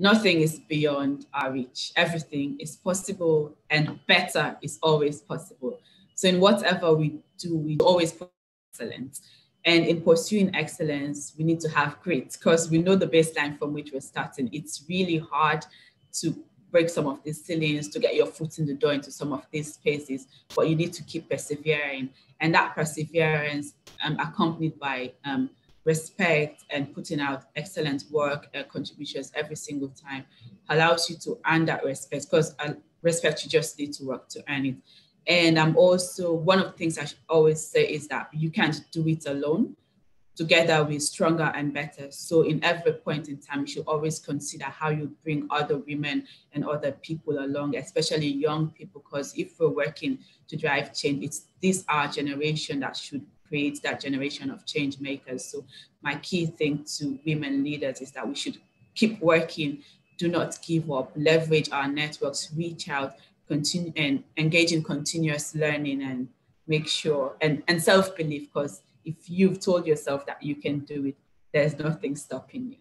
nothing is beyond our reach. Everything is possible and better is always possible. So in whatever we do, we always excellence. And in pursuing excellence, we need to have grit because we know the baseline from which we're starting. It's really hard to break some of these ceilings, to get your foot in the door into some of these spaces, but you need to keep persevering. And that perseverance, um, accompanied by um, respect and putting out excellent work and contributions every single time allows you to earn that respect because uh, respect you just need to work to earn it. And i'm also one of the things i always say is that you can't do it alone. Together we're stronger and better. So in every point in time you should always consider how you bring other women and other people along especially young people because if we're working to drive change it's this our generation that should create that generation of change makers. So my key thing to women leaders is that we should keep working, do not give up, leverage our networks, reach out, continue and engage in continuous learning and make sure and, and self-belief because if you've told yourself that you can do it, there's nothing stopping you.